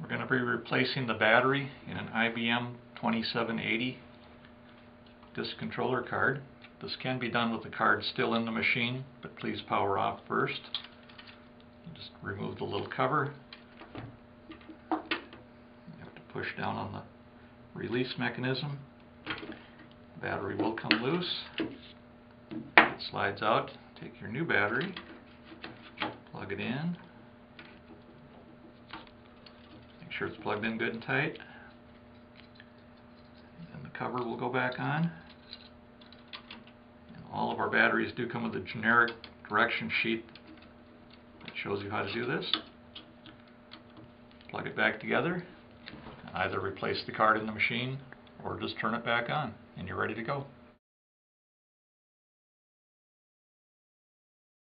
We're going to be replacing the battery in an IBM 2780 disk controller card. This can be done with the card still in the machine, but please power off first. Just remove the little cover. You have to push down on the release mechanism. Battery will come loose. It slides out. Take your new battery, plug it in. Sure it's plugged in good and tight. And the cover will go back on. And all of our batteries do come with a generic direction sheet that shows you how to do this. Plug it back together either replace the card in the machine or just turn it back on and you're ready to go.